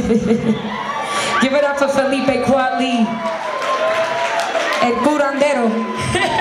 Give it up for Felipe Quali and Curandero.